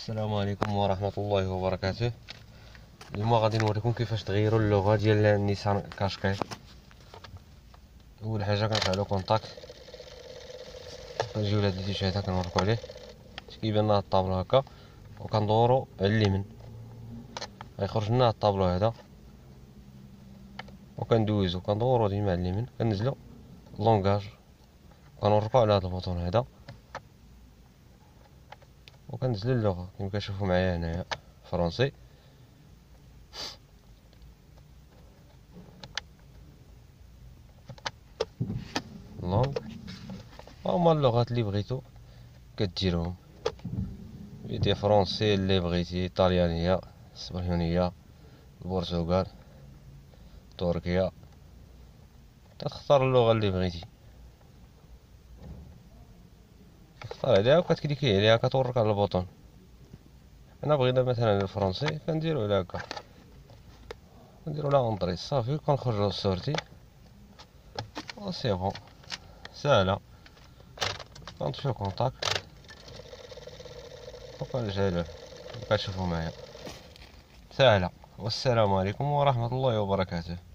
السلام عليكم ورحمة الله وبركاته. اليوم غادي نوريكم كيفاش تغيروا اللغة ديال النيسان كاشكاي أول حاجة كنفعلو contact كنجيو لهاد التيشيرت هدا كنوريكو عليه. كيبان لنا الطابلو هكا. وكندورو على اليمين. غيخرج لنا الطابلو هذا. وكندوزو. كندورو ديما على اليمين. كنزلو langage. كنوركو على هاد البوطون هذا. وكنزل اللغة كما كتشوفو معايا هنايا فرونسي لونغ هما اللغات اللي بغيتو كديرهم بيدي فرونسي اللي بغيتي طاليانية اسبانيونية البرتغال تركيا تختار اللغة اللي بغيتي تختار عليها وكتكليكي عليها كتورك على ال bouton أنا بغينا مثلا الفرنسي كنديرو على هكا. كنديرو l'entrée صافي كنخرجو sortie. و c'est bon ساهلة كنطفيو contact وكنرجع كتشوفو معايا ساهلة والسلام عليكم ورحمة الله وبركاته